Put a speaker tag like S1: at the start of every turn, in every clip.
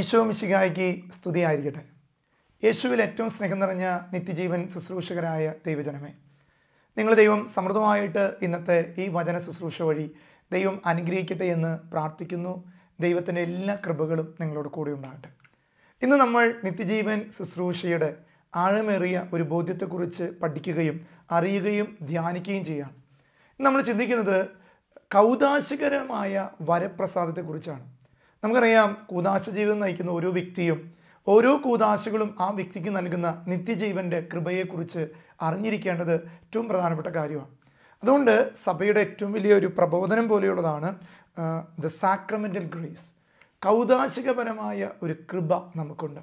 S1: ഈശോ മിശികായ്ക്ക് സ്തുതിയായിരിക്കട്ടെ. യേശുവിൽ ഏറ്റവും സ്നേഹം നിറഞ്ഞ നിത്യജീവൻ ശുശ്രൂഷകരായ ദൈവജനമേ നിങ്ങൾ ദൈവം സമൃദ്ധമായിട്ട് ഇന്നത്തെ ഈ വചന ശുശ്രൂഷ വഴി ദൈവം അനുഗ്രഹിക്കട്ടെ എന്ന് പ്രാർത്ഥിക്കുന്നു. ദൈവത്തിന്റെ എല്ലാ കൃപകളും നിങ്ങളോട് കൂടെ ഉണ്ടാകട്ടെ. ഇന്ന് നമ്മൾ നിത്യജീവൻ ശുശ്രൂഷയുടെ ആഴമേറിയ ഒരു ബോധ്യത്തെക്കുറിച്ച് പഠിക്കുകയും അറിയുകയും ധ്യാനിക്കുകയും ചെയ്യുകയാണ്. നമ്മൾ ചിന്തിക്കുന്നത് കൗതാശികരമായ വരപ്രസാദത്തെക്കുറിച്ചാണ്. നമുക്കറിയാം കൂതാശ ജീവിതം നയിക്കുന്ന ഓരോ വ്യക്തിയും ഓരോ കൂതാശകളും ആ വ്യക്തിക്ക് നൽകുന്ന നിത്യജീവന്റെ കൃപയെക്കുറിച്ച് അറിഞ്ഞിരിക്കേണ്ടത് ഏറ്റവും പ്രധാനപ്പെട്ട കാര്യമാണ്. അതുകൊണ്ട് സഭയുടെ ഏറ്റവും വലിയ ഒരു പ്രബോധനം പോലെയുള്ളതാണ് ദ സാക്രമെന്റൽ ഗ്രേസ് കൗതാശികപരമായ ഒരു കൃപ നമുക്കുണ്ട്.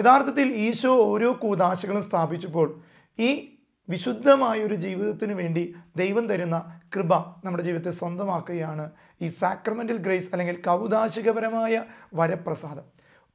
S1: യഥാർത്ഥത്തിൽ ഈശോ ഓരോ കൂതാശകളും സ്ഥാപിച്ചപ്പോൾ ഈ വിശുദ്ധമായ ഒരു ജീവിതത്തിന് വേണ്ടി ദൈവം തരുന്ന കൃപ നമ്മുടെ ജീവിതത്തെ സ്വന്തമാക്കുകയാണ് ഈ സാക്രമെന്റൽ ഗ്രേസ് അല്ലെങ്കിൽ കൗതാശികപരമായ വരപ്രസാദം.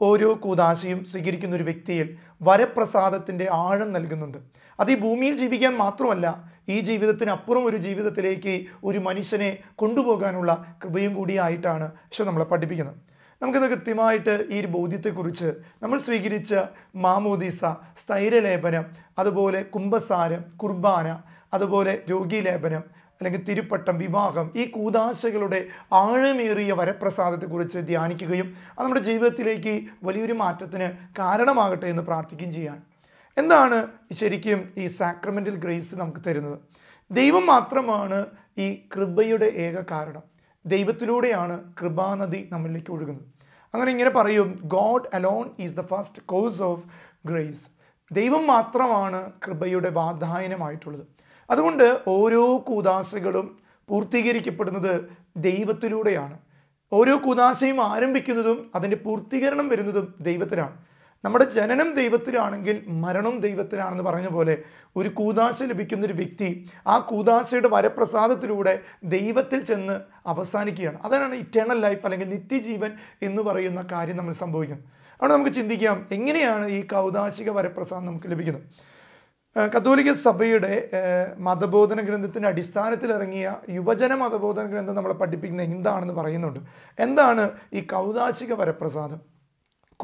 S1: ഓരോ കൂതാശയും സ്വീകരിക്കുന്ന ഒരു വ്യക്തിയിൽ വരപ്രസാദത്തിന്റെ ആഴം നൽകുന്നുണ്ട്. അത് ഈ ഭൂമിയിൽ ജീവിക്കാൻ മാത്രമല്ല ഈ ജീവിതത്തിനപ്പുറം ഒരു ജീവിതത്തിലേക്ക് ഒരു മനുഷ്യനെ കൊണ്ടുപോകാനുള്ള കൃപയും കൂടിയായിട്ടാണ് ഈശോ നമ്മളെ പഠിപ്പിക്കുന്നത്. നമുക്കിന്ന് കൃത്യമായിട്ട് ഈ ഒരു ബോധ്യത്തെക്കുറിച്ച് നമ്മൾ സ്വീകരിച്ച മാമോദീസ സ്ഥൈര്യലേപനം അതുപോലെ കുംഭസാരം കുർബാന അതുപോലെ രോഗീലേപനം അല്ലെങ്കിൽ തിരുപ്പട്ടം വിവാഹം ഈ കൂതാശകളുടെ ആഴമേറിയ വരപ്രസാദത്തെക്കുറിച്ച് ധ്യാനിക്കുകയും അത് നമ്മുടെ ജീവിതത്തിലേക്ക് വലിയൊരു മാറ്റത്തിന് കാരണമാകട്ടെ എന്ന് പ്രാർത്ഥിക്കുകയും ചെയ്യാൻ എന്താണ് ശരിക്കും ഈ സാക്രമെന്റൽ ഗ്രേസ് നമുക്ക് തരുന്നത്? ദൈവം മാത്രമാണ് ഈ കൃപയുടെ ഏക കാരണം. ദൈവത്തിലൂടെയാണ് കൃപാനദി നമ്മളിലേക്ക് ഒഴുകുന്നത്. അങ്ങനെ ഇങ്ങനെ പറയും God alone is the first cause of grace ദൈവം മാത്രമാണ് കൃപയുടെ വാധായനമായിട്ടുള്ളത് അതുകൊണ്ട് ഓരോ കൂതാശകളും പൂർത്തീകരിക്കപ്പെടുന്നത് ദൈവത്തിലൂടെയാണ്. ഓരോ കൂതാശയും ആരംഭിക്കുന്നതും അതിന്റെ പൂർത്തീകരണം വരുന്നതും ദൈവത്തിലാണ്. നമ്മുടെ ജനനം ദൈവത്തിലാണെങ്കിൽ മരണം ദൈവത്തിലാണെന്ന് പറഞ്ഞ പോലെ ഒരു കൂതാശ ലഭിക്കുന്ന ഒരു വ്യക്തി ആ കൂതാശയുടെ വരപ്രസാദത്തിലൂടെ ദൈവത്തിൽ ചെന്ന് അവസാനിക്കുകയാണ്. അതാണ് ഇറ്റേണൽ ലൈഫ് അല്ലെങ്കിൽ നിത്യജീവൻ എന്ന് പറയുന്ന കാര്യം നമ്മൾ സംഭവിക്കുന്നത് അവിടെ നമുക്ക് ചിന്തിക്കാം എങ്ങനെയാണ് ഈ കൗതാശിക വരപ്രസാദം നമുക്ക് ലഭിക്കുന്നത്? കത്തോലിക്ക സഭയുടെ മതബോധന ഗ്രന്ഥത്തിന്റെ അടിസ്ഥാനത്തിൽ ഇറങ്ങിയ യുവജന മതബോധന ഗ്രന്ഥം നമ്മളെ പഠിപ്പിക്കുന്നത് എന്താണെന്ന് പറയുന്നുണ്ട്. എന്താണ് ഈ കൗതാശിക വരപ്രസാദം?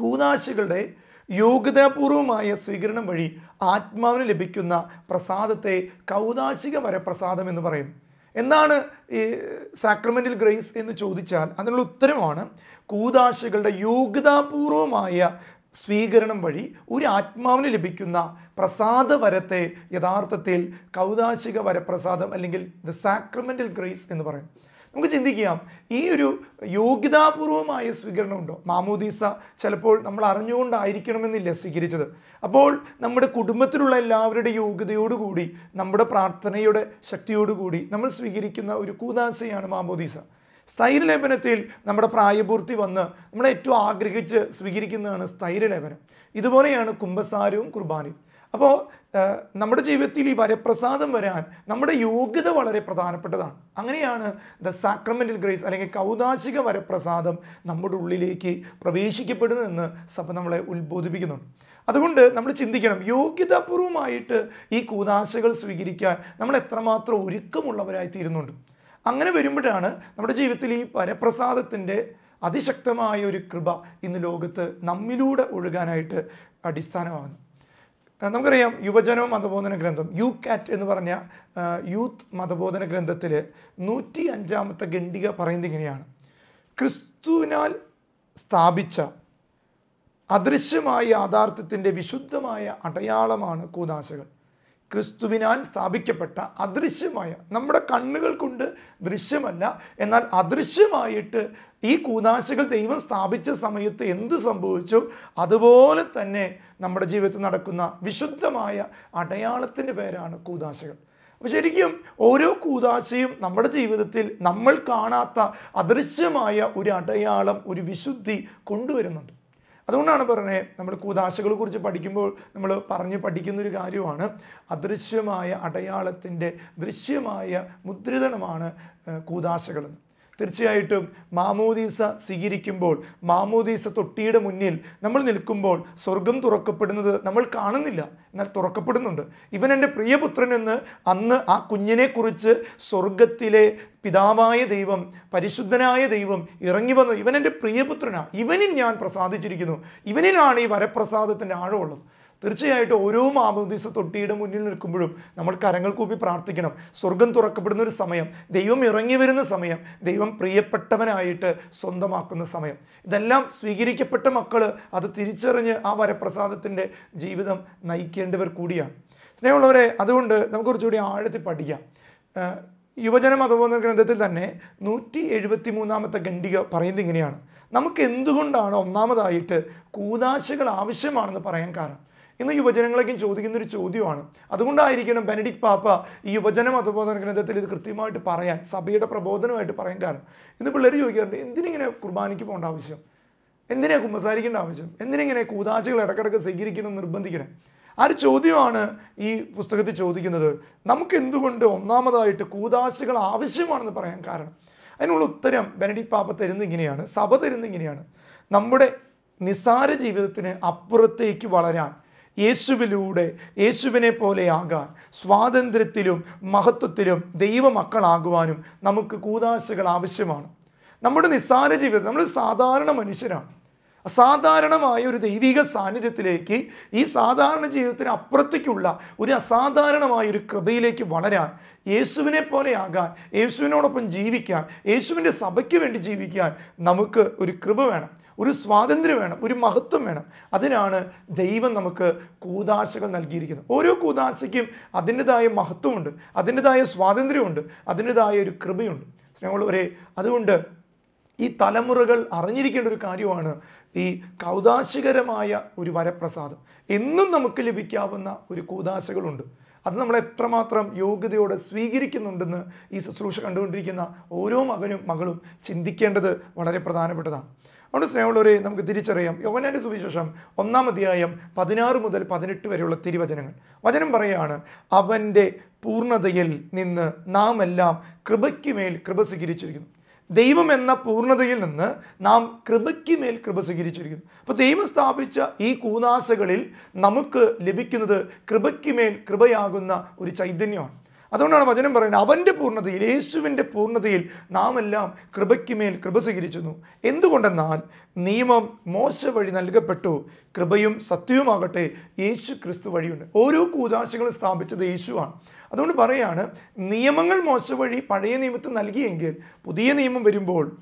S1: കൂതാശികളുടെ യോഗ്യതാപൂർവമായ സ്വീകരണം വഴി ആത്മാവിന് ലഭിക്കുന്ന പ്രസാദത്തെ കൗതാശിക വരപ്രസാദം എന്ന് പറയും. എന്താണ് ഈ സാക്രമെന്റൽ ഗ്രേസ് എന്ന് ചോദിച്ചാൽ അതിനുള്ള ഉത്തരമാണ് കൂതാശികളുടെ യോഗ്യതാപൂർവമായ സ്വീകരണം വഴി ഒരു ആത്മാവിന് ലഭിക്കുന്ന പ്രസാദവരത്തെ യഥാർത്ഥത്തിൽ കൗതാശിക വരപ്രസാദം അല്ലെങ്കിൽ ദ സാക്രമെന്റൽ ഗ്രേസ് എന്ന് പറയും. നമുക്ക് ചിന്തിക്കാം ഈ ഒരു യോഗ്യതാപൂർവമായ സ്വീകരണം ഉണ്ടോ മാമോദീസ ചിലപ്പോൾ നമ്മൾ അറിഞ്ഞുകൊണ്ടായിരിക്കണമെന്നില്ല സ്വീകരിച്ചത്? അപ്പോൾ നമ്മുടെ കുടുംബത്തിലുള്ള എല്ലാവരുടെ യോഗ്യതയോടുകൂടി നമ്മുടെ പ്രാർത്ഥനയുടെ ശക്തിയോടുകൂടി നമ്മൾ സ്വീകരിക്കുന്ന ഒരു കൂതാശയാണ് മാമോദീസ. സ്ഥൈര്യലേപനത്തിൽ നമ്മുടെ പ്രായപൂർത്തി വന്ന് നമ്മൾ ഏറ്റവും ആഗ്രഹിച്ച് സ്വീകരിക്കുന്നതാണ് സ്ഥൈര്യലേപനം ഇതുപോലെയാണ് കുംഭസാരവും കുർബാനയും. അപ്പോൾ നമ്മുടെ ജീവിതത്തിൽ ഈ വരപ്രസാദം വരാൻ നമ്മുടെ യോഗ്യത വളരെ പ്രധാനപ്പെട്ടതാണ്. അങ്ങനെയാണ് ദ സാക്രമെന്റൽ ഗ്രേസ് അല്ലെങ്കിൽ കൗതാശിക വരപ്രസാദം നമ്മുടെ ഉള്ളിലേക്ക് പ്രവേശിക്കപ്പെടുന്നതെന്ന് സഭ നമ്മളെ ഉത്ബോധിപ്പിക്കുന്നുണ്ട്. അതുകൊണ്ട് നമ്മൾ ചിന്തിക്കണം യോഗ്യതാപൂർവമായിട്ട് ഈ കൂതാശകൾ സ്വീകരിക്കാൻ നമ്മൾ എത്രമാത്രം ഒരുക്കമുള്ളവരായി തീരുന്നുണ്ട് അങ്ങനെ വരുമ്പോഴാണ് നമ്മുടെ ജീവിതത്തിൽ ഈ വരപ്രസാദത്തിന്റെ അതിശക്തമായ ഒരു കൃപ ഇന്ന് ലോകത്ത് നമ്മിലൂടെ ഒഴുകാനായിട്ട് അടിസ്ഥാനമാകുന്നു നമുക്കറിയാം യുവജന മതബോധന ഗ്രന്ഥം യു കാറ്റ് എന്ന് പറഞ്ഞ യൂത്ത് മതബോധന ഗ്രന്ഥത്തിൽ നൂറ്റി അഞ്ചാമത്തെ ഖണ്ഡിക പറയുന്നത് ഇങ്ങനെയാണ്. ക്രിസ്തുവിനാൽ സ്ഥാപിച്ച അദൃശ്യമായ യാഥാർത്ഥ്യത്തിന്റെ വിശുദ്ധമായ അടയാളമാണ് കൂതാശകൾ ക്രിസ്തുവിനാൽ സ്ഥാപിക്കപ്പെട്ട അദൃശ്യമായ നമ്മുടെ കണ്ണുകൾ കൊണ്ട് ദൃശ്യമല്ല എന്നാൽ അദൃശ്യമായിട്ട് ഈ കൂതാശകൾ ദൈവം സ്ഥാപിച്ച സമയത്ത് എന്ത് സംഭവിച്ചു? അതുപോലെ തന്നെ നമ്മുടെ ജീവിതത്തിൽ നടക്കുന്ന വിശുദ്ധമായ അടയാളത്തിന്റെ പേരാണ് കൂതാശകൾ അപ്പോൾ ശരിക്കും ഓരോ കൂതാശയും നമ്മുടെ ജീവിതത്തിൽ നമ്മൾ കാണാത്ത അദൃശ്യമായ ഒരു അടയാളം ഒരു വിശുദ്ധി കൊണ്ടുവരുന്നുണ്ട്. അതുകൊണ്ടാണ് പറഞ്ഞത് നമ്മൾ കൂതാശകളെ കുറിച്ച് പഠിക്കുമ്പോൾ നമ്മൾ പറഞ്ഞ് പഠിക്കുന്നൊരു കാര്യമാണ് അദൃശ്യമായ അടയാളത്തിന്റെ ദൃശ്യമായ മുദ്രിതണമാണ് കൂതാശകളെന്ന് തീർച്ചയായിട്ടും മാമോദീസ സ്വീകരിക്കുമ്പോൾ മാമോദീസ തൊട്ടിയുടെ മുന്നിൽ നമ്മൾ നിൽക്കുമ്പോൾ സ്വർഗം തുറക്കപ്പെടുന്നത് നമ്മൾ കാണുന്നില്ല എന്നാൽ തുറക്കപ്പെടുന്നുണ്ട്. ഇവൻ എന്റെ പ്രിയപുത്രൻ എന്ന് അന്ന് ആ കുഞ്ഞിനെക്കുറിച്ച് സ്വർഗത്തിലെ പിതാവായ ദൈവം പരിശുദ്ധനായ ദൈവം ഇറങ്ങി വന്നു. ഇവൻ എന്റെ പ്രിയപുത്രനാണ് ഇവനിൽ ഞാൻ പ്രസാദിച്ചിരിക്കുന്നു. ഇവനിലാണ് ഈ വരപ്രസാദത്തിന്റെ ആഴമുള്ളത്. തീർച്ചയായിട്ടും ഓരോ മാമോദീസ തൊട്ടിയുടെ മുന്നിൽ നിൽക്കുമ്പോഴും നമ്മൾ കരങ്ങൾ കൂപ്പി പ്രാർത്ഥിക്കണം. സ്വർഗം തുറക്കപ്പെടുന്ന ഒരു സമയം ദൈവം ഇറങ്ങി വരുന്ന സമയം ദൈവം പ്രിയപ്പെട്ടവനായിട്ട് സ്വന്തമാക്കുന്ന സമയം. ഇതെല്ലാം സ്വീകരിക്കപ്പെട്ട മക്കൾ അത് തിരിച്ചറിഞ്ഞ് ആ വരപ്രസാദത്തിന്റെ ജീവിതം നയിക്കേണ്ടവർ കൂടിയാണ്. സ്നേഹമുള്ളവരെ അതുകൊണ്ട് നമുക്ക് കുറച്ചുകൂടി ആഴത്തിൽ പഠിക്കാം. യുവജന മതബോധന ഗ്രന്ഥത്തിൽ തന്നെ നൂറ്റി എഴുപത്തി മൂന്നാമത്തെ ഖണ്ഡിക പറയുന്നത് ഇങ്ങനെയാണ്. നമുക്ക് എന്തുകൊണ്ടാണ് ഒന്നാമതായിട്ട് കൂതാശകൾ ആവശ്യമാണെന്ന് പറയാൻ കാരണം? ഇന്ന് യുവജനങ്ങളൊക്കെ ചോദിക്കുന്ന ഒരു ചോദ്യമാണ്. അതുകൊണ്ടായിരിക്കണം ബെനഡിക്ട് പാപ്പ ഈ യുവജന മതബോധന ഗ്രന്ഥത്തിൽ ഇത് കൃത്യമായിട്ട് പറയാൻ സഭയുടെ പ്രബോധനമായിട്ട് പറയാൻ കാരണം. ഇന്ന് പിള്ളേർ ചോദിക്കാറുണ്ട് എന്തിനിങ്ങനെ കുർബാനയ്ക്ക് പോകേണ്ട ആവശ്യം? എന്തിനാ കുമ്പസാരിക്കേണ്ട ആവശ്യം? എന്തിനിങ്ങനെ കൂതാശകൾ ഇടക്കിടക്ക് സ്വീകരിക്കണം നിർബന്ധിക്കണം? ആ ഒരു ചോദ്യമാണ് ഈ പുസ്തകത്തിൽ ചോദിക്കുന്നത്. നമുക്ക് എന്തുകൊണ്ട് ഒന്നാമതായിട്ട് കൂതാശകൾ ആവശ്യമാണെന്ന് പറയാൻ കാരണം? അതിനുള്ള ഉത്തരം ബെനഡിക് പാപ്പ തരുന്ന ഇങ്ങനെയാണ്. സഭ തരുന്ന ഇങ്ങനെയാണ്. നമ്മുടെ നിസാര ജീവിതത്തിന് അപ്പുറത്തേക്ക് വളരാൻ യേശുവിലൂടെ യേശുവിനെ പോലെയാകാൻ സ്വാതന്ത്ര്യത്തിലും മഹത്വത്തിലും ദൈവമക്കളാകുവാനും നമുക്ക് കൂതാശകൾ ആവശ്യമാണ്. നമ്മുടെ നിസ്സാര ജീവിതം നമ്മൾ സാധാരണ മനുഷ്യരാണ്. അസാധാരണമായ ഒരു ദൈവിക സാന്നിധ്യത്തിലേക്ക് ഈ സാധാരണ ജീവിതത്തിന് അപ്പുറത്തേക്കുള്ള ഒരു അസാധാരണമായ ഒരു കൃപയിലേക്ക് വളരാൻ യേശുവിനെ പോലെ ആകാൻ യേശുവിനോടൊപ്പം ജീവിക്കാൻ യേശുവിന്റെ സഭയ്ക്ക് വേണ്ടി ജീവിക്കാൻ നമുക്ക് ഒരു കൃപ വേണം ഒരു സ്വാതന്ത്ര്യം വേണം ഒരു മഹത്വം വേണം. അതിനാണ് ദൈവം നമുക്ക് കൂതാശകൾ നൽകിയിരിക്കുന്നത്. ഓരോ കൂതാശയ്ക്കും അതിന്റെതായ മഹത്വമുണ്ട് അതിന്റെതായ സ്വാതന്ത്ര്യമുണ്ട് അതിന്റെതായ ഒരു കൃപയുണ്ട്. സ്നേഹമുള്ളവരെ അതുകൊണ്ട് ഈ തലമുറകൾ അറിഞ്ഞിരിക്കേണ്ട ഒരു കാര്യമാണ് ഈ കൗതാശികരമായ ഒരു വരപ്രസാദം. എന്നും നമുക്ക് ലഭിക്കാവുന്ന ഒരു കൂതാശകളുണ്ട്. അത് നമ്മൾ എത്രമാത്രം യോഗ്യതയോടെ സ്വീകരിക്കുന്നുണ്ടെന്ന് ഈ ശുശ്രൂഷ കണ്ടുകൊണ്ടിരിക്കുന്ന ഓരോ മകനും മകളും ചിന്തിക്കേണ്ടത് വളരെ പ്രധാനപ്പെട്ടതാണ്. അതുകൊണ്ട് സ്നേഹമുള്ളവരെ നമുക്ക് തിരിച്ചറിയാം. യോഗനാന്റെ സുവിശേഷം ഒന്നാം അധ്യായം പതിനാറ് മുതൽ പതിനെട്ട് വരെയുള്ള തിരുവചനങ്ങൾ. വചനം പറയുകയാണ് അവന്റെ പൂർണതയിൽ നിന്ന് നാം എല്ലാം കൃപയ്ക്ക് മേൽ കൃപ സ്വീകരിച്ചിരിക്കുന്നു. ദൈവം എന്ന പൂർണതയിൽ നിന്ന് നാം കൃപയ്ക്ക് മേൽ കൃപ സ്വീകരിച്ചിരിക്കുന്നു. അപ്പോൾ ദൈവം സ്ഥാപിച്ച ഈ കൂനാശകളിൽ നമുക്ക് ലഭിക്കുന്നത് കൃപയ്ക്ക് മേൽ കൃപയാകുന്ന ഒരു ചൈതന്യമാണ്. അതുകൊണ്ടാണ് വചനം പറയുന്നത് അവന്റെ പൂർണതയിൽ യേശുവിന്റെ പൂർണതയിൽ നാം എല്ലാം കൃപയ്ക്ക് മേൽ കൃപ സ്വീകരിച്ചിരുന്നു. എന്തുകൊണ്ടെന്നാൽ നിയമം മോശ വഴി നൽകപ്പെട്ടു കൃപയും സത്യവുമാകട്ടെ യേശു ക്രിസ്തു വഴിയുണ്ട്. ഓരോ കൂതാശകളും സ്ഥാപിച്ചത് യേശുവാണ്. അതുകൊണ്ട് പറയാണ് നിയമങ്ങൾ മോശ വഴി പഴയ നിയമത്തിൽ നൽകിയെങ്കിൽ പുതിയ നിയമം വരുമ്പോൾ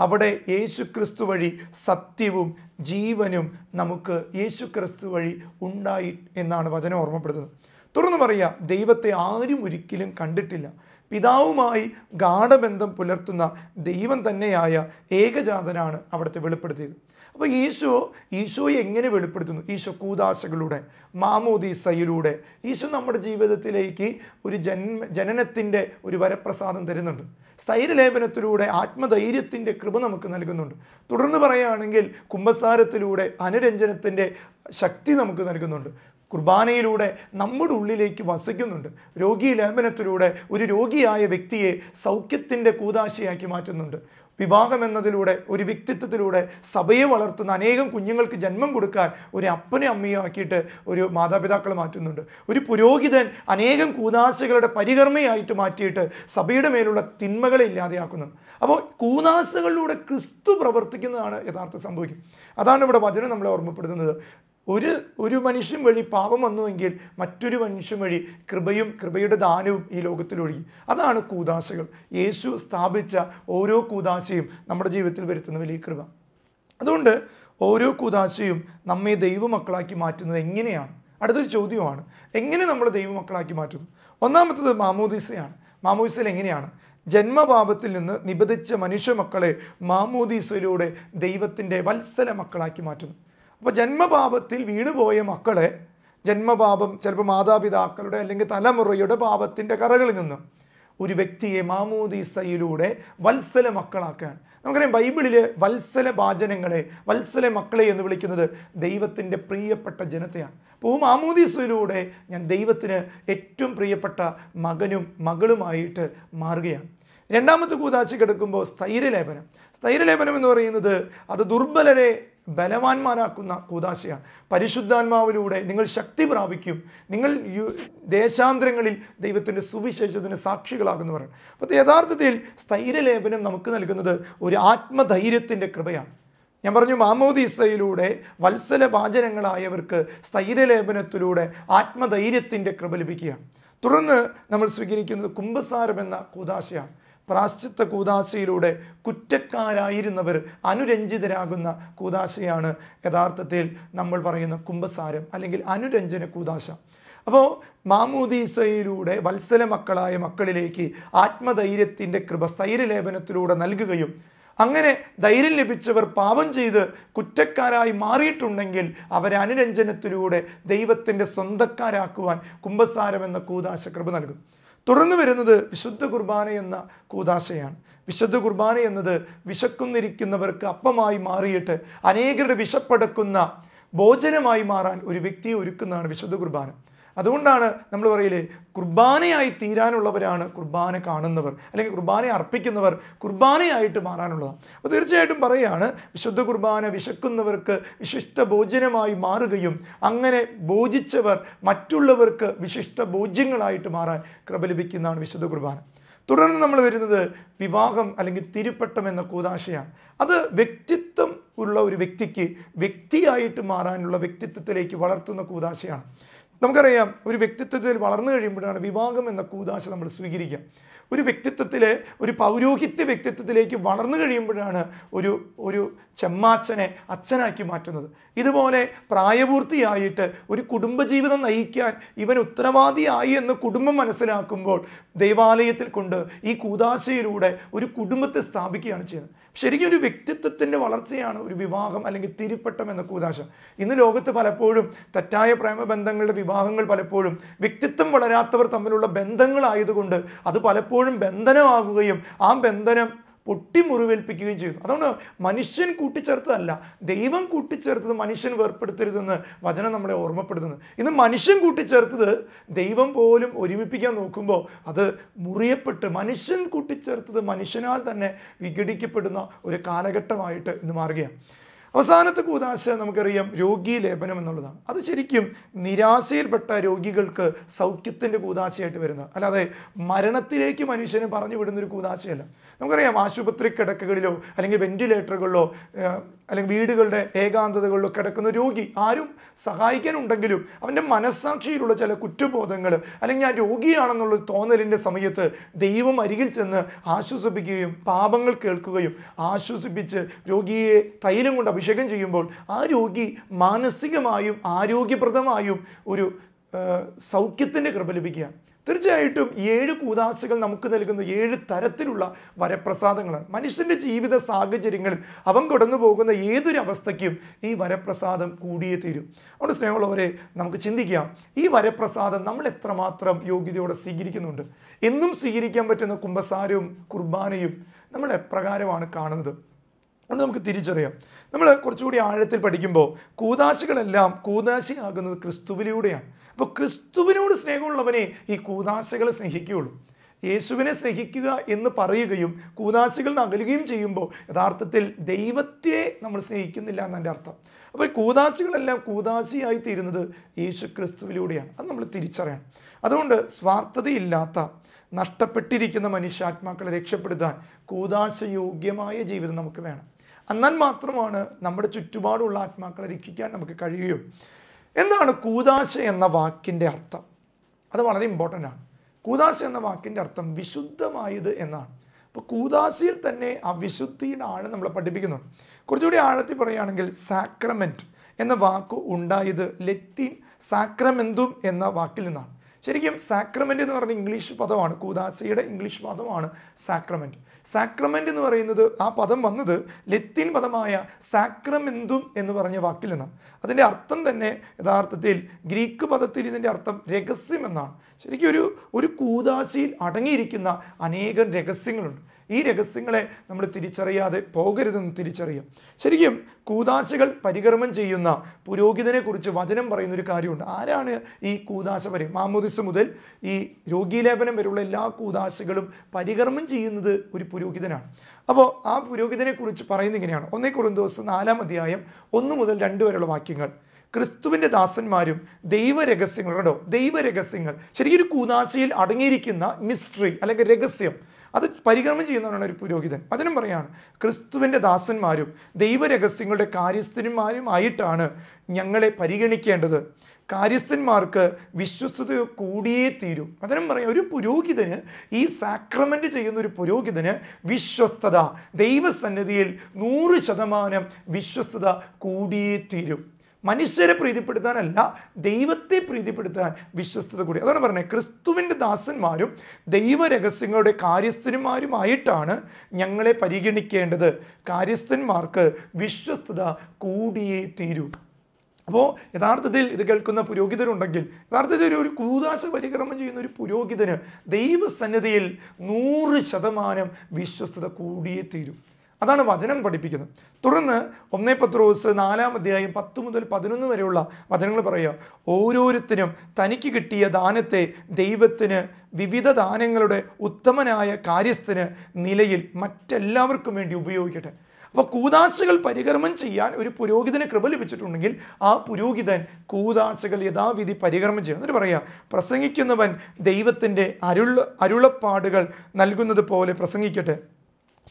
S1: അവിടെ യേശു ക്രിസ്തു വഴി സത്യവും ജീവനും നമുക്ക് യേശു ക്രിസ്തു വഴി ഉണ്ടായി എന്നാണ് വചനം ഓർമ്മപ്പെടുത്തുന്നത്. തുറന്നു പറയുക ദൈവത്തെ ആരും ഒരിക്കലും കണ്ടിട്ടില്ല. പിതാവുമായി ഗാഠബന്ധം പുലർത്തുന്ന ദൈവം തന്നെയായ ഏകജാതനാണ് അവിടുത്തെ വെളിപ്പെടുത്തിയത്. അപ്പോൾ ഈശോ ഈശോയെ എങ്ങനെ വെളിപ്പെടുത്തുന്നു? ഈശോ കൂതാശകളിലൂടെ മാമോദീസയിലൂടെ. ഈശോ നമ്മുടെ ജീവിതത്തിലേക്ക് ഒരു ജന്മ ജനനത്തിന്റെ ഒരു വരപ്രസാദം തരുന്നുണ്ട്. സ്ഥൈര്യലേപനത്തിലൂടെ ആത്മധൈര്യത്തിന്റെ കൃപ നമുക്ക് നൽകുന്നുണ്ട്. തുടർന്ന് പറയുകയാണെങ്കിൽ കുംഭസാരത്തിലൂടെ അനുരഞ്ജനത്തിന്റെ ശക്തി നമുക്ക് നൽകുന്നുണ്ട്. കുർബാനയിലൂടെ നമ്മുടെ ഉള്ളിലേക്ക് വസിക്കുന്നുണ്ട്. രോഗി ലേപനത്തിലൂടെ ഒരു രോഗിയായ വ്യക്തിയെ സൗഖ്യത്തിന്റെ കൂതാശയാക്കി മാറ്റുന്നുണ്ട്. വിവാഹം എന്നതിലൂടെ ഒരു വ്യക്തിത്വത്തിലൂടെ സഭയെ വളർത്തുന്ന അനേകം കുഞ്ഞുങ്ങൾക്ക് ജന്മം കൊടുക്കാൻ ഒരു അപ്പനെ അമ്മയോ ആക്കിയിട്ട് ഒരു മാതാപിതാക്കൾ മാറ്റുന്നുണ്ട്. ഒരു പുരോഹിതൻ അനേകം കൂതാശകളുടെ പരികർമ്മയായിട്ട് മാറ്റിയിട്ട് സഭയുടെ മേലുള്ള തിന്മകളെ ഇല്ലാതെയാക്കുന്നു. അപ്പോൾ കൂതാശകളിലൂടെ ക്രിസ്തു പ്രവർത്തിക്കുന്നതാണ് യഥാർത്ഥ സംഭവിക്കും. അതാണ് ഇവിടെ വചനം നമ്മളെ ഓർമ്മപ്പെടുത്തുന്നത്. ഒരു ഒരു മനുഷ്യൻ വഴി പാപം വന്നുവെങ്കിൽ മറ്റൊരു മനുഷ്യൻ വഴി കൃപയും കൃപയുടെ ദാനവും ഈ ലോകത്തിലൊഴുകി അതാണ് കൂതാശകൾ യേശു സ്ഥാപിച്ച ഓരോ കൂതാശയും നമ്മുടെ ജീവിതത്തിൽ വരുത്തുന്ന വലിയ കൃപ. അതുകൊണ്ട് ഓരോ കൂതാശയും നമ്മെ ദൈവമക്കളാക്കി മാറ്റുന്നത് എങ്ങനെയാണ്? അടുത്തൊരു ചോദ്യമാണ് എങ്ങനെ നമ്മൾ ദൈവമക്കളാക്കി മാറ്റുന്നു? ഒന്നാമത്തത് മാമോദീസയാണ്. മാമോദീസയിൽ എങ്ങനെയാണ്? ജന്മപാപത്തിൽ നിന്ന് നിബന്ധിച്ച മനുഷ്യ മക്കളെ മാമോദീസയിലൂടെ ദൈവത്തിന്റെ വത്സല മക്കളാക്കി മാറ്റുന്നു. അപ്പോൾ ജന്മപാപത്തിൽ വീണുപോയ മക്കളെ ജന്മപാപം ചിലപ്പോൾ മാതാപിതാക്കളുടെ അല്ലെങ്കിൽ തലമുറയുടെ പാപത്തിന്റെ കറകളിൽ നിന്ന് ഒരു വ്യക്തിയെ മാമൂദീസയിലൂടെ വത്സല മക്കളാക്കാൻ. നമുക്കറിയാം ബൈബിളിൽ വത്സല വാചനങ്ങളെ വത്സല മക്കളെ എന്ന് വിളിക്കുന്നത് ദൈവത്തിന്റെ പ്രിയപ്പെട്ട ജനത്തെയാണ് അപ്പോൾ മാമൂദീസയിലൂടെ ഞാൻ ദൈവത്തിന് ഏറ്റവും പ്രിയപ്പെട്ട മകനും മകളുമായിട്ട് മാറുകയാണ്. രണ്ടാമത്തെ കൂതാശയ്ക്ക് കിടക്കുമ്പോൾ സ്ഥൈര്യലേപനം സ്ഥൈര്യലേപനം എന്ന് പറയുന്നത് അത് ദുർബലരെ ബലവാന്മാരാക്കുന്ന കൂതാശയാണ്. പരിശുദ്ധാത്മാവിലൂടെ നിങ്ങൾ ശക്തി പ്രാപിക്കും. നിങ്ങൾ ദേശാന്തരങ്ങളിൽ ദൈവത്തിന്റെ സുവിശേഷത്തിന് സാക്ഷികളാകുന്നവർ. അപ്പോൾ യഥാർത്ഥത്തിൽ സ്ഥൈര്യലേപനം നമുക്ക് നൽകുന്നത് ഒരു ആത്മധൈര്യത്തിന്റെ കൃപയാണ്. ഞാൻ പറഞ്ഞു മാമോദീസയിലൂടെ വത്സല വാചനങ്ങളായവർക്ക് സ്ഥൈര്യലേപനത്തിലൂടെ ആത്മധൈര്യത്തിന്റെ കൃപ ലഭിക്കുകയാണ്. തുടർന്ന് നമ്മൾ സ്വീകരിക്കുന്നത് കുംഭസാരം എന്ന കൂതാശയാണ്. പ്രാശ്ചിത്ത കൂതാശയിലൂടെ കുറ്റക്കാരായിരുന്നവർ അനുരഞ്ജിതരാകുന്ന കൂതാശയാണ് യഥാർത്ഥത്തിൽ നമ്മൾ പറയുന്ന കുംഭസാരം അല്ലെങ്കിൽ അനുരഞ്ജന കൂതാശ. അപ്പോൾ മാമൂദീസയിലൂടെ വത്സല മക്കളായ മക്കളിലേക്ക് ആത്മധൈര്യത്തിന്റെ കൃപ സ്ഥൈര്യലേപനത്തിലൂടെ നൽകുകയും അങ്ങനെ ധൈര്യം ലഭിച്ചവർ പാപം ചെയ്ത് കുറ്റക്കാരായി മാറിയിട്ടുണ്ടെങ്കിൽ അവരെ അനുരഞ്ജനത്തിലൂടെ ദൈവത്തിന്റെ സ്വന്തക്കാരാക്കുവാൻ കുംഭസാരം എന്ന കൂതാശ കൃപ നൽകും. തുടർന്ന് വരുന്നത് വിശുദ്ധ കുർബാന എന്ന കൂതാശയാണ്. വിശുദ്ധ കുർബാന എന്നത് വിശക്കുന്നിരിക്കുന്നവർക്ക് അപ്പമായി മാറിയിട്ട് അനേകരുടെ വിശപ്പടക്കുന്ന ഭോജനമായി മാറാൻ ഒരു വ്യക്തിയെ ഒരുക്കുന്നതാണ് വിശുദ്ധ കുർബാന. അതുകൊണ്ടാണ് നമ്മൾ പറയില്ലേ കുർബാനയായി തീരാനുള്ളവരാണ് കുർബാന കാണുന്നവർ. അല്ലെങ്കിൽ കുർബാന അർപ്പിക്കുന്നവർ കുർബാനയായിട്ട് മാറാനുള്ളത് അപ്പോൾ തീർച്ചയായിട്ടും പറയുകയാണ് വിശുദ്ധ കുർബാന വിശക്കുന്നവർക്ക് വിശിഷ്ട ഭോജനമായി മാറുകയും അങ്ങനെ ഭോജിച്ചവർ മറ്റുള്ളവർക്ക് വിശിഷ്ട ഭോജ്യങ്ങളായിട്ട് മാറാൻ കൃപ ലഭിക്കുന്നതാണ് വിശുദ്ധ കുർബാന. തുടർന്ന് നമ്മൾ വരുന്നത് വിവാഹം അല്ലെങ്കിൽ തിരുപ്പട്ടം എന്ന കൂതാശയാണ്. അത് വ്യക്തിത്വം ഉള്ള ഒരു വ്യക്തിക്ക് വ്യക്തിയായിട്ട് മാറാനുള്ള വ്യക്തിത്വത്തിലേക്ക് വളർത്തുന്ന കൂതാശയാണ്. നമുക്കറിയാം ഒരു വ്യക്തിത്വത്തിൽ വളർന്നു കഴിയുമ്പോഴാണ് വിഭാഗം എന്ന കൂതാശ നമ്മൾ സ്വീകരിക്കുക ഒരു വ്യക്തിത്വത്തിലെ ഒരു പൗരോഹിത്യ വ്യക്തിത്വത്തിലേക്ക് വളർന്നു കഴിയുമ്പോഴാണ് ഒരു ഒരു ചെമ്മാച്ചനെ അച്ഛനാക്കി മാറ്റുന്നത്. ഇതുപോലെ പ്രായപൂർത്തിയായിട്ട് ഒരു കുടുംബജീവിതം നയിക്കാൻ ഇവൻ ഉത്തരവാദിയായി എന്ന് കുടുംബം മനസ്സിലാക്കുമ്പോൾ ദൈവാലയത്തിൽ കൊണ്ട് ഈ കൂതാശയിലൂടെ ഒരു കുടുംബത്തെ സ്ഥാപിക്കുകയാണ് ചെയ്യുന്നത്. ശരിക്കും ഒരു വ്യക്തിത്വത്തിന്റെ വളർച്ചയാണ് ഒരു വിവാഹം അല്ലെങ്കിൽ തിരുപ്പട്ടം എന്ന കൂതാശം ഇന്ന് ലോകത്ത് പലപ്പോഴും തെറ്റായ പ്രേമബന്ധങ്ങളുടെ വിവാഹങ്ങൾ പലപ്പോഴും വ്യക്തിത്വം വളരാത്തവർ തമ്മിലുള്ള ബന്ധങ്ങളായതുകൊണ്ട് അത് പലപ്പോഴും ബന്ധനമാകുകയും ആ ബന്ധനം പൊട്ടിമുറിവേൽപ്പിക്കുകയും ചെയ്യുന്നു അതുകൊണ്ട് മനുഷ്യൻ കൂട്ടിച്ചേർത്തതല്ല. ദൈവം കൂട്ടിച്ചേർത്തത് മനുഷ്യൻ വേർപ്പെടുത്തരുതെന്ന് വചനം നമ്മളെ ഓർമ്മപ്പെടുത്തുന്നു. ഇന്ന് മനുഷ്യൻ കൂട്ടിച്ചേർത്തത് ദൈവം പോലും ഒരുമിപ്പിക്കാൻ നോക്കുമ്പോൾ അത് മുറിയപ്പെട്ട് മനുഷ്യൻ കൂട്ടിച്ചേർത്തത് മനുഷ്യനാൽ തന്നെ വിഘടിക്കപ്പെടുന്ന ഒരു കാലഘട്ടമായിട്ട് ഇന്ന് മാറുകയാണ്. അവസാനത്തെ കൂതാശ നമുക്കറിയാം രോഗി ലേപനം എന്നുള്ളതാണ്. അത് ശരിക്കും നിരാശയിൽപ്പെട്ട രോഗികൾക്ക് സൗഖ്യത്തിന്റെ കൂതാശയായിട്ട് വരുന്നത്. അല്ലാതെ മരണത്തിലേക്ക് മനുഷ്യനെ പറഞ്ഞു വിടുന്നൊരു കൂതാശയല്ല. നമുക്കറിയാം ആശുപത്രി കിടക്കകളിലോ അല്ലെങ്കിൽ വെന്റിലേറ്ററുകളിലോ അല്ലെങ്കിൽ വീടുകളുടെ ഏകാന്തതകളിലോ കിടക്കുന്ന രോഗി ആരും സഹായിക്കാനുണ്ടെങ്കിലും അവന്റെ മനസ്സാക്ഷിയിലുള്ള ചില കുറ്റബോധങ്ങൾ അല്ലെങ്കിൽ ഞാൻ രോഗിയാണെന്നുള്ള തോന്നലിന്റെ സമയത്ത് ദൈവം അരികിൽ ചെന്ന് ആശ്വസിപ്പിക്കുകയും പാപങ്ങൾ കേൾക്കുകയും ആശ്വസിപ്പിച്ച് രോഗിയെ തൈലം കൊണ്ട് അഭിഷേകം ചെയ്യുമ്പോൾ ആ രോഗി മാനസികമായും ആരോഗ്യപ്രദമായും ഒരു സൗഖ്യത്തിന്റെ കൃപ ലഭിക്കുക തീർച്ചയായിട്ടും ഏഴ് കൂതാശകൾ നമുക്ക് നൽകുന്ന ഏഴ് തരത്തിലുള്ള വരപ്രസാദങ്ങളാണ്. മനുഷ്യന്റെ ജീവിത സാഹചര്യങ്ങളിൽ അവൻ കടന്നു പോകുന്ന ഏതൊരു അവസ്ഥയ്ക്കും ഈ വരപ്രസാദം കൂടിയേ തീരും. അതുകൊണ്ട് സ്നേഹമുള്ളവരെ നമുക്ക് ചിന്തിക്കാം ഈ വരപ്രസാദം നമ്മൾ എത്രമാത്രം യോഗ്യതയോടെ സ്വീകരിക്കുന്നുണ്ട്? എന്നും സ്വീകരിക്കാൻ പറ്റുന്ന കുംഭസാരവും കുർബാനയും നമ്മൾ എപ്രകാരമാണ് കാണുന്നത്? അത് നമുക്ക് തിരിച്ചറിയാം. നമ്മൾ കുറച്ചുകൂടി ആഴത്തിൽ പഠിക്കുമ്പോൾ കൂതാശകളെല്ലാം കൂതാശയാകുന്നത് ക്രിസ്തുവിലൂടെയാണ്. അപ്പോൾ ക്രിസ്തുവിനോട് സ്നേഹമുള്ളവനെ ഈ കൂതാശകളെ സ്നേഹിക്കുകയുള്ളൂ. യേശുവിനെ സ്നേഹിക്കുക എന്ന് പറയുകയും കൂതാശകൾ അകലുകയും ചെയ്യുമ്പോൾ യഥാർത്ഥത്തിൽ ദൈവത്തെ നമ്മൾ സ്നേഹിക്കുന്നില്ല എന്നതിന്റെ അർത്ഥം. അപ്പോൾ ഈ കൂതാശകളെല്ലാം കൂതാശയായി തീരുന്നത് യേശു ക്രിസ്തുവിലൂടെയാണ്. അത് നമ്മൾ തിരിച്ചറിയണം. അതുകൊണ്ട് സ്വാർത്ഥതയില്ലാത്ത നഷ്ടപ്പെട്ടിരിക്കുന്ന മനുഷ്യാത്മാക്കളെ രക്ഷപ്പെടുത്താൻ കൂതാശയോഗ്യമായ ജീവിതം നമുക്ക് വേണം. എന്നാൽ മാത്രമാണ് നമ്മുടെ ചുറ്റുപാടുള്ള ആത്മാക്കളെ രക്ഷിക്കാൻ നമുക്ക് കഴിയുകയും. എന്താണ് കൂതാശ എന്ന വാക്കിന്റെ അർത്ഥം? അത് വളരെ ഇമ്പോർട്ടന്റ് ആണ്. കൂതാശ എന്ന വാക്കിന്റെ അർത്ഥം വിശുദ്ധമായത് എന്നാണ്. അപ്പോൾ കൂതാശയിൽ തന്നെ ആ വിശുദ്ധിയുടെ ആഴം നമ്മളെ പഠിപ്പിക്കുന്നുണ്ട് കുറച്ചുകൂടി ആഴത്തിൽ പറയുകയാണെങ്കിൽ സാക്രമെന്റ് എന്ന വാക്ക് ഉണ്ടായത് ലത്തീൻ സാക്രമെന്തും എന്ന വാക്കിൽ നിന്നാണ്. ശരിക്കും സാക്രമെന്റ് എന്ന് പറഞ്ഞ ഇംഗ്ലീഷ് പദമാണ്. കൂദാശയുടെ ഇംഗ്ലീഷ് പദമാണ് സാക്രമെന്റ് സാക്രമെന്റ് എന്ന് പറയുന്നത് ആ പദം വന്നത് ലത്തീൻ പദമായ സാക്രമെന്തും എന്ന് പറഞ്ഞ വാക്കിൽ നിന്നാണ് അതിന്റെ അർത്ഥം തന്നെ യഥാർത്ഥത്തിൽ ഗ്രീക്ക് പദത്തിൽ ഇതിന്റെ അർത്ഥം രഹസ്യം എന്നാണ്. ശരിക്കും ഒരു ഒരു കൂദാശയിൽ അടങ്ങിയിരിക്കുന്ന അനേകം രഹസ്യങ്ങളുണ്ട്. ഈ രഹസ്യങ്ങളെ നമ്മൾ തിരിച്ചറിയാതെ പോകരുതെന്ന് തിരിച്ചറിയാം. ശരിക്കും കൂതാശകൾ പരികർമ്മം ചെയ്യുന്ന പുരോഹിതനെ കുറിച്ച് വചനം പറയുന്ന ഒരു കാര്യമുണ്ട്. ആരാണ് ഈ കൂതാശ വരെ മാമോദിസ് മുതൽ ഈ രോഗീലേപനം വരെയുള്ള എല്ലാ കൂതാശകളും പരികർമ്മം ചെയ്യുന്നത് ഒരു പുരോഹിതനാണ്. അപ്പോൾ ആ പുരോഹിതനെ കുറിച്ച് പറയുന്നത് ഇങ്ങനെയാണ്. ഒന്നേ കുറുന്തോസ് നാലാം അധ്യായം ഒന്ന് മുതൽ രണ്ട് വരെയുള്ള വാക്യങ്ങൾ. ക്രിസ്തുവിന്റെ ദാസന്മാരും ദൈവരഹസ്യങ്ങൾ കേട്ടോ ദൈവരഹസ്യങ്ങൾ. ശരിക്കും ഒരു കൂതാശയിൽ അടങ്ങിയിരിക്കുന്ന മിസ്റ്ററി അല്ലെങ്കിൽ രഹസ്യം അത് പരികർമ്മം ചെയ്യുന്നവനാണ് ഒരു പുരോഹിതൻ. അതിനും പറയാണ് ക്രിസ്തുവിന്റെ ദാസന്മാരും ദൈവരഹസ്യങ്ങളുടെ കാര്യസ്ഥന്മാരുമായിട്ടാണ് ഞങ്ങളെ പരിഗണിക്കേണ്ടത്. കാര്യസ്ഥന്മാർക്ക് വിശ്വസ്തത കൂടിയേ തീരൂ. അതിനും പറയാം ഒരു പുരോഹിതന് ഈ സാക്രമെന്റ് ചെയ്യുന്ന ഒരു പുരോഹിതന് വിശ്വസ്തത ദൈവസന്നിധിയിൽ നൂറ് ശതമാനം വിശ്വസ്തത കൂടിയേ തീരും. മനുഷ്യരെ പ്രീതിപ്പെടുത്താനല്ല ദൈവത്തെ പ്രീതിപ്പെടുത്താൻ വിശ്വസ്തത കൂടി. അതാണ് പറഞ്ഞത്. ക്രിസ്തുവിന്റെ ദാസന്മാരും ദൈവരഹസ്യങ്ങളുടെ കാര്യസ്ഥന്മാരുമായിട്ടാണ് ഞങ്ങളെ പരിഗണിക്കേണ്ടത്. കാര്യസ്ഥന്മാർക്ക് വിശ്വസ്തത കൂടിയേ തീരൂ. അപ്പോൾ യഥാർത്ഥത്തിൽ ഇത് കേൾക്കുന്ന പുരോഹിതരുണ്ടെങ്കിൽ യഥാർത്ഥത്തിൽ ഒരു- കൂതാശ പരിക്രമം ചെയ്യുന്ന ഒരു പുരോഹിതന് ദൈവസന്നിധിയിൽ നൂറ് ശതമാനം വിശ്വസ്തത കൂടിയേ തീരും. അതാണ് വചനം പഠിപ്പിക്കുന്നത്. തുടർന്ന് ഒന്നേ പത്ത് റോസ് നാലാം അധ്യായം പത്ത് മുതൽ പതിനൊന്ന് വരെയുള്ള വചനങ്ങൾ പറയുക. ഓരോരുത്തരും തനിക്ക് കിട്ടിയ ദാനത്തെ ദൈവത്തിന് വിവിധ ദാനങ്ങളുടെ ഉത്തമനായ കാര്യസ്ഥന് നിലയിൽ മറ്റെല്ലാവർക്കും വേണ്ടി ഉപയോഗിക്കട്ടെ. അപ്പോൾ കൂതാശകൾ പരികർമ്മം ചെയ്യാൻ ഒരു പുരോഹിതന് കൃപ ലഭിച്ചിട്ടുണ്ടെങ്കിൽ ആ പുരോഹിതൻ കൂതാശകൾ യഥാവിധി പരികർമ്മം ചെയ്യണം. എന്നിട്ട് പറയാം പ്രസംഗിക്കുന്നവൻ ദൈവത്തിന്റെ അരുൾ അരുളപ്പാടുകൾ നൽകുന്നത് പോലെ പ്രസംഗിക്കട്ടെ.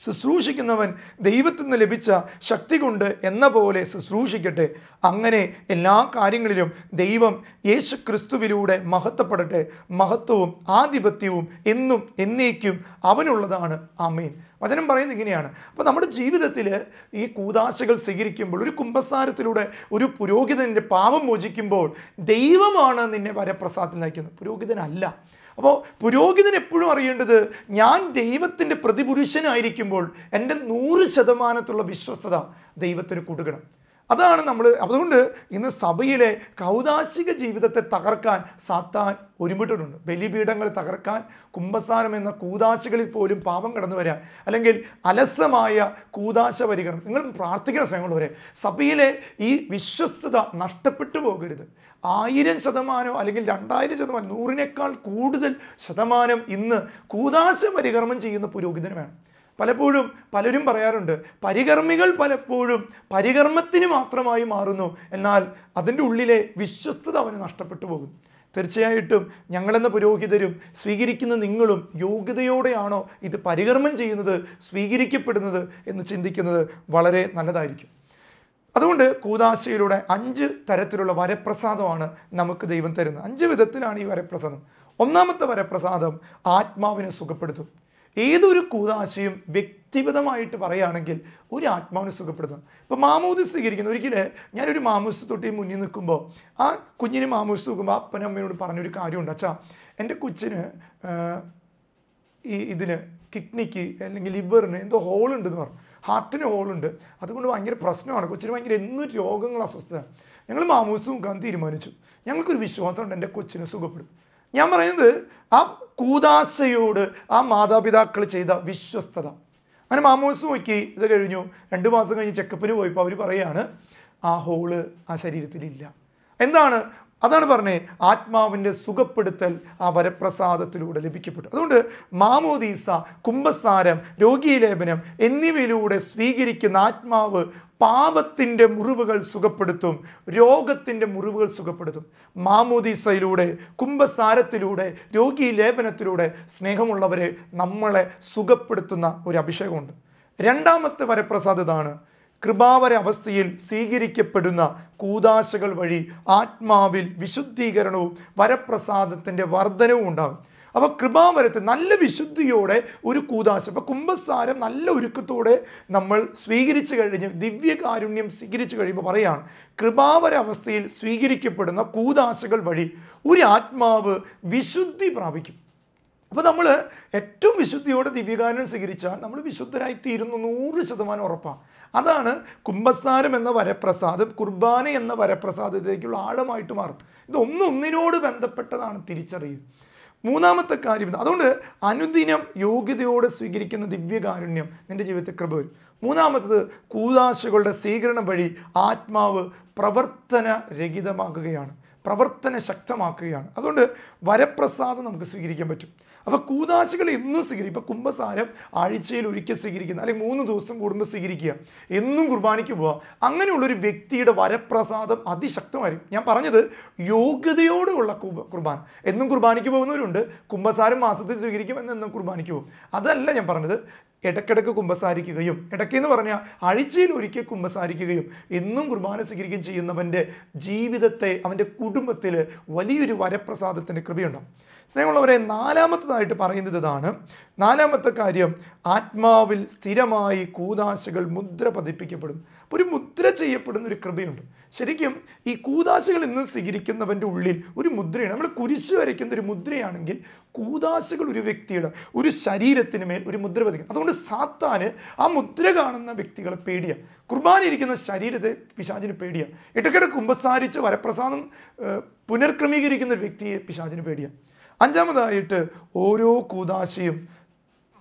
S1: ശുശ്രൂഷിക്കുന്നവൻ ദൈവത്തിൽ നിന്ന് ലഭിച്ച ശക്തി കൊണ്ട് എന്ന പോലെ ശുശ്രൂഷിക്കട്ടെ. അങ്ങനെ എല്ലാ കാര്യങ്ങളിലും ദൈവം യേശു ക്രിസ്തുവിലൂടെ മഹത്വപ്പെടട്ടെ. മഹത്വവും ആധിപത്യവും എന്നും എന്നേക്കും അവനുള്ളതാണ്. ആമേൻ. വചനം പറയുന്നത് ഇങ്ങനെയാണ്. അപ്പോൾ നമ്മുടെ ജീവിതത്തിൽ ഈ കൂതാശകൾ സ്വീകരിക്കുമ്പോൾ ഒരു കുംഭസാരത്തിലൂടെ ഒരു പുരോഹിതന്റെ പാപം മോചിക്കുമ്പോൾ ദൈവമാണ് നിന്നെ വരപ്രസാദത്തിൽ നയിക്കുന്നത് പുരോഹിതനല്ല. അപ്പോൾ പുരോഹിതൻ എപ്പോഴും അറിയേണ്ടത് ഞാൻ ദൈവത്തിന്റെ പ്രതിപുരുഷനായിരിക്കുമ്പോൾ എന്റെ നൂറ് ശതമാനത്തുള്ള വിശ്വസ്തത ദൈവത്തിന് കൊടുക്കണം. അതാണ് നമ്മൾ അതുകൊണ്ട് ഇന്ന് സഭയിലെ കൗതാശിക ജീവിതത്തെ തകർക്കാൻ സാത്താൻ ഒരുമിട്ടിട്ടുണ്ട്. ബലിപീഠങ്ങൾ തകർക്കാൻ കുംഭസാരം എന്ന കൂതാശകളിൽ പോലും പാപം കടന്നു വരാൻ അല്ലെങ്കിൽ അലസമായ കൂതാശ പരികരണം. നിങ്ങൾ പ്രാർത്ഥിക്കുന്ന ശ്രമങ്ങളുവരെ സഭയിലെ ഈ വിശ്വസ്തത നഷ്ടപ്പെട്ടു പോകരുത്. ആയിരം ശതമാനം അല്ലെങ്കിൽ രണ്ടായിരം ശതമാനം നൂറിനേക്കാൾ കൂടുതൽ ശതമാനം ഇന്ന് കൂതാശ പരികർമ്മം ചെയ്യുന്ന പുരോഹിതന് വേണം. പലപ്പോഴും പലരും പറയാറുണ്ട് പരികർമ്മികൾ പലപ്പോഴും പരികർമ്മത്തിന് മാത്രമായി മാറുന്നു. എന്നാൽ അതിന്റെ ഉള്ളിലെ വിശ്വസ്തത അവന് നഷ്ടപ്പെട്ടു പോകും. തീർച്ചയായിട്ടും ഞങ്ങളെന്ന പുരോഹിതരും സ്വീകരിക്കുന്ന നിങ്ങളും യോഗ്യതയോടെയാണോ ഇത് പരികർമ്മം ചെയ്യുന്നത് സ്വീകരിക്കപ്പെടുന്നത് എന്ന് ചിന്തിക്കുന്നത് വളരെ നല്ലതായിരിക്കും. അതുകൊണ്ട് കൂതാശയിലൂടെ അഞ്ച് തരത്തിലുള്ള വരപ്രസാദമാണ് നമുക്ക് ദൈവം തരുന്നത്. അഞ്ച് വിധത്തിലാണ് ഈ വരപ്രസാദം. ഒന്നാമത്തെ വരപ്രസാദം ആത്മാവിനെ സുഖപ്പെടുത്തും. ഏതൊരു കൂതാശയും വ്യക്തിഗതമായിട്ട് പറയുകയാണെങ്കിൽ ഒരു ആത്മാവിനെ സുഖപ്പെടുത്തുന്നു. ഇപ്പോൾ മാമൂദിസ് സ്വീകരിക്കുന്നു. ഒരിക്കലും ഞാനൊരു മാമൂസ് തൊട്ടി മുന്നിൽ നിൽക്കുമ്പോൾ ആ കുഞ്ഞിന് മാമൂസ് നോക്കുമ്പോൾ അപ്പനും അമ്മയോട് പറഞ്ഞൊരു കാര്യമുണ്ട്. അച്ഛാ എന്റെ കൊച്ചിന് ഈ ഇതിന് കിഡ്നിക്ക് അല്ലെങ്കിൽ ലിവറിന് എന്തോ ഹോൾ ഉണ്ടെന്ന് പറഞ്ഞു. ഹാർട്ടിന് ഹോളുണ്ട്. അതുകൊണ്ട് ഭയങ്കര പ്രശ്നമാണ്. കൊച്ചിന് ഭയങ്കര എന്നും രോഗങ്ങൾ അസ്വസ്ഥത. ഞങ്ങൾ മാമൂസ് നോക്കാൻ തീരുമാനിച്ചു. ഞങ്ങൾക്കൊരു വിശ്വാസമുണ്ട് എന്റെ കൊച്ചിന് സുഖപ്പെടും ഞാൻ പറയുന്നത് ആ കൂതാശയോട് ആ മാതാപിതാക്കൾ ചെയ്ത വിശ്വസ്തത. അങ്ങനെ മാമോസ് നോക്കി ഇത് കഴിഞ്ഞു. രണ്ട് മാസം കഴിഞ്ഞ് ചെക്കപ്പിന് പോയപ്പോൾ അവർ പറയാണ് ആ ഹോൾ ആ ശരീരത്തിലില്ല. എന്താണ്? അതാണ് പറഞ്ഞേ ആത്മാവിന്റെ സുഖപ്പെടുത്തൽ ആ വരപ്രസാദത്തിലൂടെ ലഭിക്കപ്പെട്ടു. അതുകൊണ്ട് മാമോദീസ കുംഭസാരം രോഗീലേപനം എന്നിവയിലൂടെ സ്വീകരിക്കുന്ന ആത്മാവ് പാപത്തിന്റെ മുറിവുകൾ സുഖപ്പെടുത്തും രോഗത്തിന്റെ മുറിവുകൾ സുഖപ്പെടുത്തും. മാമോദീസയിലൂടെ കുംഭസാരത്തിലൂടെ രോഗീലേപനത്തിലൂടെ സ്നേഹമുള്ളവരെ നമ്മളെ സുഖപ്പെടുത്തുന്ന ഒരു അഭിഷേകമുണ്ട്. രണ്ടാമത്തെ വരപ്രസാദ് ഇതാണ്. കൃപാവര അവസ്ഥയിൽ സ്വീകരിക്കപ്പെടുന്ന കൂതാശകൾ വഴി ആത്മാവിൽ വിശുദ്ധീകരണവും വരപ്രസാദത്തിന്റെ വർധനവും ഉണ്ടാകും. അപ്പോൾ കൃപാവരത്തെ നല്ല വിശുദ്ധിയോടെ ഒരു കൂതാശ. അപ്പോൾ കുംഭസാരം നല്ല ഒരുക്കത്തോടെ നമ്മൾ സ്വീകരിച്ചു കഴിഞ്ഞ് ദിവ്യകാരുണ്യം സ്വീകരിച്ചു കഴിയുമ്പോൾ പറയാണ് കൃപാവര അവസ്ഥയിൽ സ്വീകരിക്കപ്പെടുന്ന കൂതാശകൾ വഴി ഒരു ആത്മാവ് വിശുദ്ധി പ്രാപിക്കും. അപ്പോൾ നമ്മൾ ഏറ്റവും വിശുദ്ധിയോടെ ദിവ്യകാരുണ്യം സ്വീകരിച്ചാൽ നമ്മൾ വിശുദ്ധരായി തീരുന്നു നൂറ് ശതമാനം ഉറപ്പാണ് അതാണ് കുംഭസാരം എന്ന വരപ്രസാദം കുർബാന എന്ന വരപ്രസാദത്തിലേക്കുള്ള ആഴമായിട്ട് മാറും. ഇത് ഒന്നൊന്നിനോട് ബന്ധപ്പെട്ടതാണ് തിരിച്ചറിയുക മൂന്നാമത്തെ കാര്യം അതുകൊണ്ട് അനുദിനം യോഗ്യതയോടെ സ്വീകരിക്കുന്ന ദിവ്യകാരുണ്യം നിന്റെ ജീവിതത്തിൽ കൃപ വരും. മൂന്നാമത്തത് കൂതാശകളുടെ സ്വീകരണം വഴി ആത്മാവ് പ്രവർത്തന രഹിതമാകുകയാണ് പ്രവർത്തന ശക്തമാക്കുകയാണ് അതുകൊണ്ട് വരപ്രസാദം നമുക്ക് സ്വീകരിക്കാൻ പറ്റും. അപ്പോൾ കൂതാശികൾ എന്നും സ്വീകരിക്കും. ഇപ്പോൾ കുംഭസാരം ആഴ്ചയിൽ ഒരിക്കൽ സ്വീകരിക്കുന്ന അല്ലെങ്കിൽ മൂന്ന് ദിവസം കൂടുമ്പോൾ സ്വീകരിക്കുക. എന്നും കുർബാനയ്ക്ക് പോവുക. അങ്ങനെയുള്ളൊരു വ്യക്തിയുടെ വരപ്രസാദം അതിശക്തമായിരിക്കും. ഞാൻ പറഞ്ഞത് യോഗ്യതയോടുള്ള കുർബ- കുർബാന. എന്നും കുർബാനയ്ക്ക് പോകുന്നവരുണ്ട്. കുംഭസാരം മാസത്തിൽ സ്വീകരിക്കും എന്നും കുർബാനയ്ക്ക് പോകും. അതല്ല ഞാൻ പറഞ്ഞത് ഇടയ്ക്കിടയ്ക്ക് കുമ്പസാരിക്കുകയും ഇടയ്ക്ക് എന്ന് പറഞ്ഞാൽ ആഴ്ചയിൽ ഒരിക്കൽ കുമ്പസാരിക്കുകയും എന്നും കുർബാന സ്വീകരിക്കുകയും ചെയ്യുന്നവന്റെ ജീവിതത്തെ അവന്റെ കുടുംബത്തിൽ വലിയൊരു വരപ്രസാദത്തിന്റെ കൃപയുണ്ടാവും. സ്നേഹമുള്ളവരെ നാലാമത്തതായിട്ട് പറയുന്നത് ഇതാണ്. നാലാമത്തെ കാര്യം ആത്മാവിൽ സ്ഥിരമായി കൂതാശകൾ മുദ്ര പതിപ്പിക്കപ്പെടും. ഒരു മുദ്ര ചെയ്യപ്പെടുന്ന ഒരു കൃപയുണ്ട്. ശരിക്കും ഈ കൂതാശകൾ ഇന്ന് സ്വീകരിക്കുന്നവന്റെ ഉള്ളിൽ ഒരു മുദ്രയാണ്. നമ്മൾ കുരിശ് വരയ്ക്കുന്ന ഒരു മുദ്രയാണെങ്കിൽ കൂതാശകൾ ഒരു വ്യക്തിയുടെ ഒരു ശരീരത്തിന് മേൽ ഒരു മുദ്ര പതിക്കും. അതുകൊണ്ട് സാത്താന് ആ മുദ്ര കാണുന്ന വ്യക്തികളെ പേടിയാണ് കുർബാന ഇരിക്കുന്ന ശരീരത്തെ പിശാചിന് പേടിയാണ് ഇടയ്ക്കിടെ കുമ്പസാരിച്ച് വരപ്രസാദം പുനർക്രമീകരിക്കുന്ന ഒരു വ്യക്തിയെ പിശാചിന് പേടിയാണ് അഞ്ചാമതായിട്ട് ഓരോ കൂതാശയും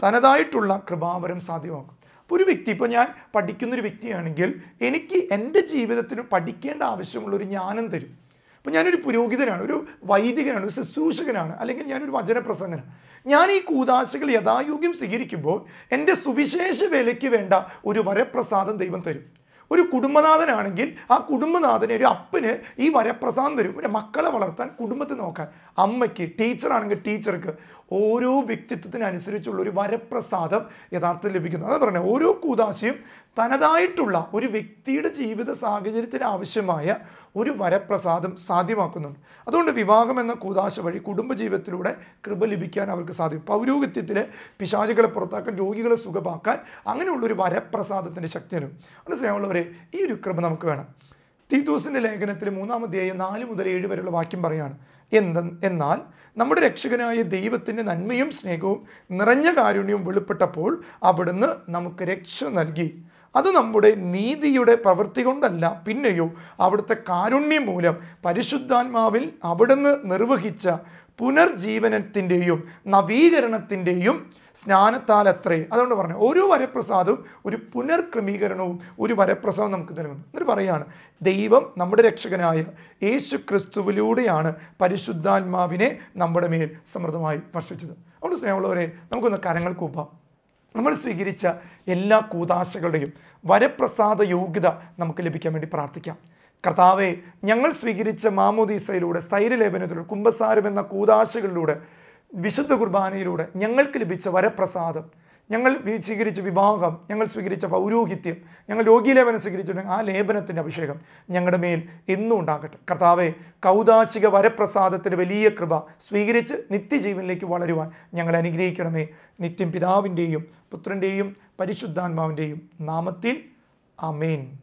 S1: തനതായിട്ടുള്ള കൃപാവരം സാധ്യമാക്കും. ഒരു വ്യക്തി ഇപ്പോൾ ഞാൻ പഠിക്കുന്നൊരു വ്യക്തിയാണെങ്കിൽ എനിക്ക് എന്റെ ജീവിതത്തിന് പഠിക്കേണ്ട ആവശ്യമുള്ളൊരു ജ്ഞാനം തരും. അപ്പോൾ ഞാനൊരു പുരോഹിതനാണ് ഒരു വൈദികനാണ് ഒരു ശുശ്രൂഷകനാണ് അല്ലെങ്കിൽ ഞാനൊരു വചനപ്രസംഗനാണ്. ഞാൻ ഈ കൂതാശകൾ യഥായോഗ്യം സ്വീകരിക്കുമ്പോൾ എന്റെ സുവിശേഷ വേലയ്ക്ക് വേണ്ട ഒരു വരപ്രസാദം ദൈവം തരും. ഒരു കുടുംബനാഥനാണെങ്കിൽ ആ കുടുംബനാഥനെ ഒരു അപ്പന് ഈ വരപ്രസാദം തരും. ഒരു മക്കളെ വളർത്താൻ കുടുംബത്തെ നോക്കാൻ. അമ്മയ്ക്ക് ടീച്ചറാണെങ്കിൽ ടീച്ചർക്ക് ഓരോ വ്യക്തിത്വത്തിനനുസരിച്ചുള്ള ഒരു വരപ്രസാദം യഥാർത്ഥത്തിൽ ലഭിക്കുന്നു. അതാ പറഞ്ഞത് ഓരോ കൂതാശയും തനതായിട്ടുള്ള ഒരു വ്യക്തിയുടെ ജീവിത സാഹചര്യത്തിന് ആവശ്യമായ ഒരു വരപ്രസാദം സാധ്യമാക്കുന്നുണ്ട്. അതുകൊണ്ട് വിവാഹം എന്ന കൂതാശ വഴി കുടുംബജീവിതത്തിലൂടെ കൃപ ലഭിക്കാൻ അവർക്ക് സാധിക്കും. പൗരോഗിത്യത്തിൽ പിശാചുകളെ പുറത്താക്കാൻ രോഗികളെ സുഖമാക്കാൻ അങ്ങനെയുള്ളൊരു വരപ്രസാദത്തിന്റെ ശക്തിയാണ് അതുകൊണ്ട് സ്നേഹമുള്ളവരെ ഈ ഒരു കൃപ നമുക്ക് വേണം. തീത്തൂസിന്റെ ലേഖനത്തിൽ മൂന്നാമധ്യായം നാല് മുതൽ ഏഴ് വരെയുള്ള വാക്യം പറയാണ് എന്ത എന്നാൽ നമ്മുടെ രക്ഷകനായ ദൈവത്തിന്റെ നന്മയും സ്നേഹവും നിറഞ്ഞ കാരുണ്യവും വെളിപ്പെട്ടപ്പോൾ അവിടുന്ന് നമുക്ക് രക്ഷ നൽകി. അത് നമ്മുടെ നീതിയുടെ പ്രവൃത്തി കൊണ്ടല്ല പിന്നെയോ അവിടുത്തെ കാരുണ്യം മൂലം പരിശുദ്ധാത്മാവിൽ അവിടുന്ന് നിർവഹിച്ച പുനർജീവനത്തിന്റെയും നവീകരണത്തിന്റെയും സ്നാനത്താൽ അത്രേ അതുകൊണ്ട് പറഞ്ഞു ഒരു വരപ്രസാദവും ഒരു പുനർക്രമീകരണവും ഒരു വരപ്രസാദം നമുക്ക് നൽകുന്നു. എന്നിട്ട് പറയാണ് ദൈവം നമ്മുടെ രക്ഷകനായ യേശു ക്രിസ്തുവിലൂടെയാണ് പരിശുദ്ധാത്മാവിനെ നമ്മുടെ മേൽ സമൃദ്ധമായി വർഷിച്ചത്. അതുകൊണ്ട് സ്നേഹമുള്ളവരെ നമുക്കൊന്ന് കരങ്ങൾ കൂപ്പാം. നമ്മൾ സ്വീകരിച്ച എല്ലാ കൂതാശകളുടെയും വരപ്രസാദ യോഗ്യത നമുക്ക് ലഭിക്കാൻ വേണ്ടി പ്രാർത്ഥിക്കാം. കർത്താവെ ഞങ്ങൾ സ്വീകരിച്ച മാമോദീസയിലൂടെ സ്ഥൈര്യലേപനത്തിലൂടെ കുംഭസാരം എന്ന കൂതാശകളിലൂടെ വിശുദ്ധ കുർബാനയിലൂടെ ഞങ്ങൾക്ക് ലഭിച്ച വരപ്രസാദം ഞങ്ങൾ സ്വീകരിച്ച വിവാഹം ഞങ്ങൾ സ്വീകരിച്ച പൗരോഹിത്യം ഞങ്ങൾ രോഗീലേപനം സ്വീകരിച്ചിട്ടുണ്ടെങ്കിൽ ആ ലേപനത്തിന്റെ അഭിഷേകം ഞങ്ങളുടെ മേൽ എന്നും ഉണ്ടാകട്ടെ. കർത്താവെ കൗതാശിക വരപ്രസാദത്തിന്റെ വലിയ കൃപ സ്വീകരിച്ച് നിത്യജീവനിലേക്ക് വളരുവാൻ ഞങ്ങൾ അനുഗ്രഹിക്കണമേ. നിത്യം പിതാവിന്റെയും പുത്രന്റെയും പരിശുദ്ധാത്മാവിന്റെയും നാമത്തിൽ അമേൻ